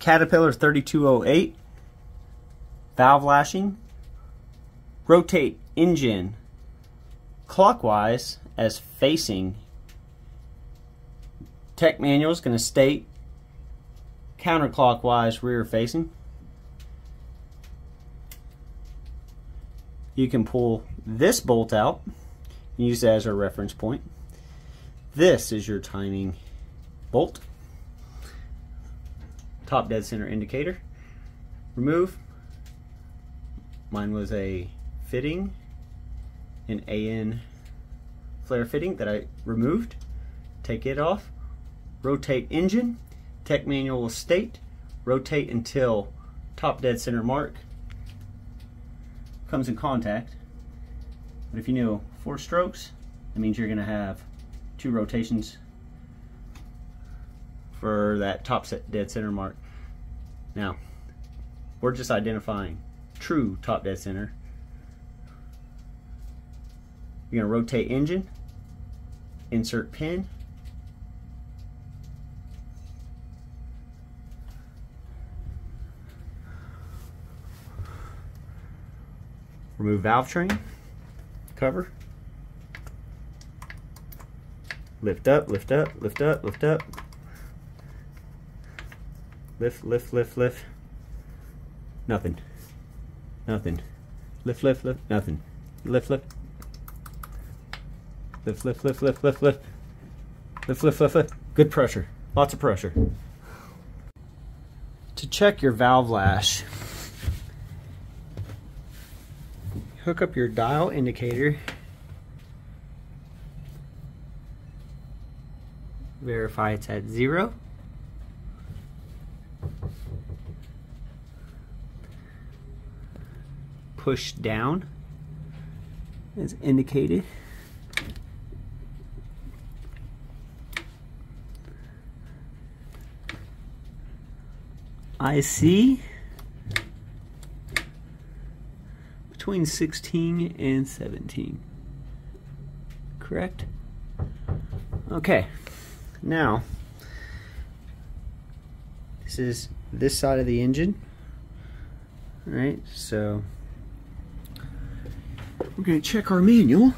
Caterpillar 3208, valve lashing, rotate engine clockwise as facing. Tech manual is going to state counterclockwise rear facing. You can pull this bolt out use that as a reference point. This is your timing bolt. Top dead center indicator. Remove. Mine was a fitting, an AN flare fitting that I removed. Take it off. Rotate engine. Tech manual will state. Rotate until top dead center mark comes in contact. But if you know four strokes, that means you're going to have two rotations for that top set dead center mark. Now, we're just identifying true top dead center. You're going to rotate engine, insert pin, remove valve train, cover, lift up, lift up, lift up, lift up, Lift, lift, lift, lift. Nothing. Nothing. Lift, lift, lift, nothing. Lift, lift. Lift, lift, lift, lift, lift, lift. Lift, lift, lift, lift. Good pressure. Lots of pressure. To check your valve lash, hook up your dial indicator. Verify it's at zero. Push down as indicated I see between 16 and 17. Correct? Okay, now this is this side of the engine. Alright, so we're going to check our manual.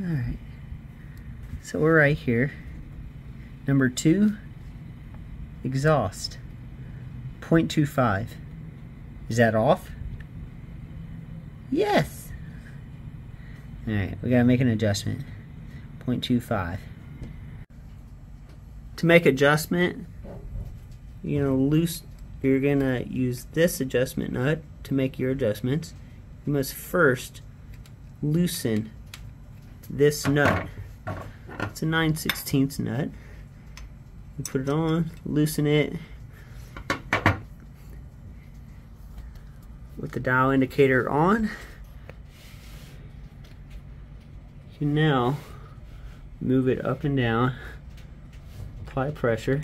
Alright, so we're right here. Number two, exhaust. 0.25. Is that off? Yes. Alright, we gotta make an adjustment. 0.25. To make adjustment, you know, loose, you're gonna use this adjustment nut to make your adjustments. You must first loosen this nut. It's a 9 16 nut. You put it on, loosen it, with the dial indicator on. You can now move it up and down, apply pressure.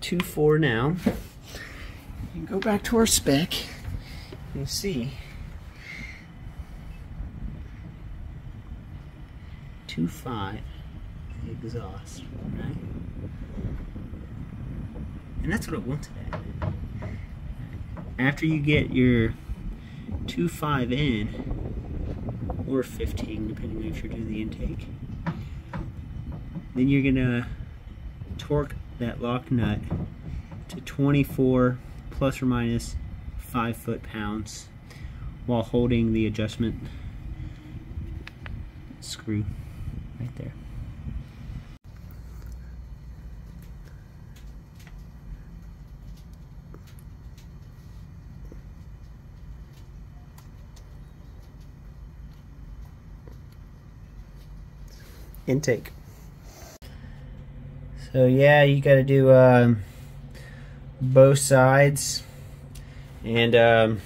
We're 2-4 now and go back to our spec and see two five exhaust, right? And that's what it wants it at. After you get your two five in, or 15, depending on if you're doing the intake, then you're gonna torque that lock nut to 24 plus or minus five foot-pounds while holding the adjustment screw right there. Intake. So yeah, you got to do um, both sides and um,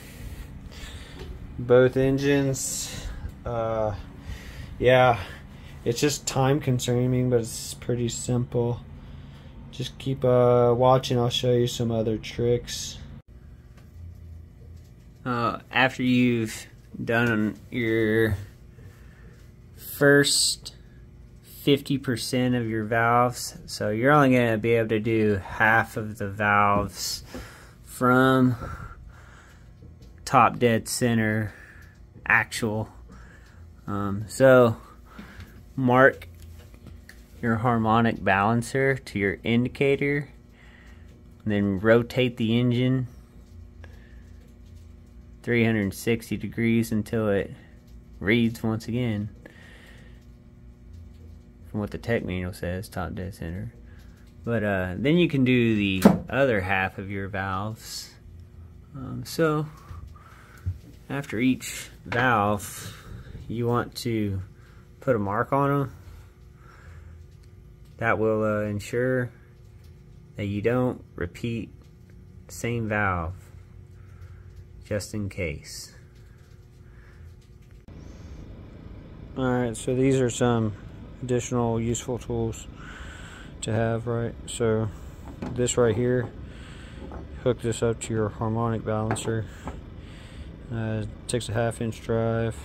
both engines uh, yeah it's just time consuming, but it's pretty simple. Just keep uh, watching. I'll show you some other tricks. Uh, after you've done your first 50% of your valves, so you're only going to be able to do half of the valves from top dead center actual. Um, so mark your harmonic balancer to your indicator then rotate the engine 360 degrees until it reads once again from what the tech manual says top dead center but uh, then you can do the other half of your valves um, so after each valve you want to put a mark on them. That will uh, ensure that you don't repeat the same valve just in case. Alright, so these are some additional useful tools to have, right? So this right here, hook this up to your harmonic balancer. Uh, takes a half inch drive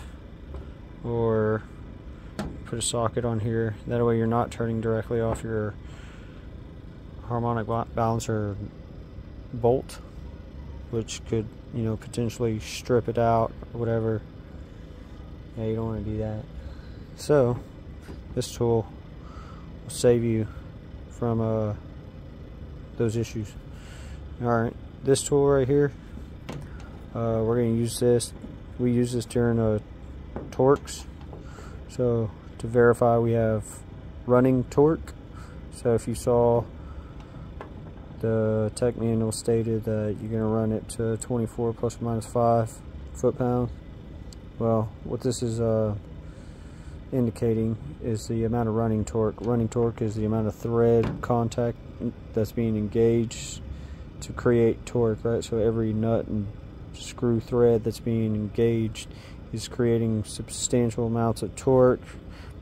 or put a socket on here that way you're not turning directly off your harmonic balancer bolt which could you know potentially strip it out or whatever yeah you don't want to do that so this tool will save you from uh, those issues alright this tool right here uh, we're going to use this we use this during uh, torques so to verify we have running torque. So if you saw the tech manual stated that you're going to run it to 24 plus or minus 5 foot-pound. Well, what this is uh, indicating is the amount of running torque. Running torque is the amount of thread contact that's being engaged to create torque, right? So every nut and screw thread that's being engaged is creating substantial amounts of torque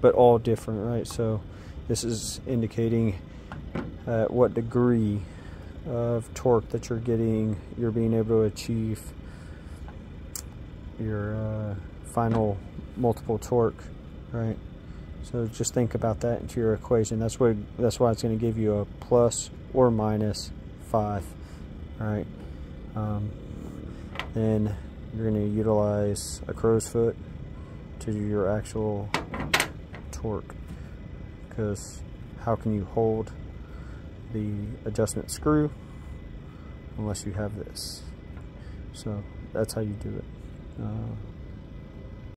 but all different, right? So this is indicating uh, what degree of torque that you're getting, you're being able to achieve your uh, final multiple torque, right? So just think about that into your equation. That's what that's why it's going to give you a plus or minus five, right? Um, then you're going to utilize a crow's foot to do your actual torque because how can you hold the adjustment screw unless you have this so that's how you do it uh,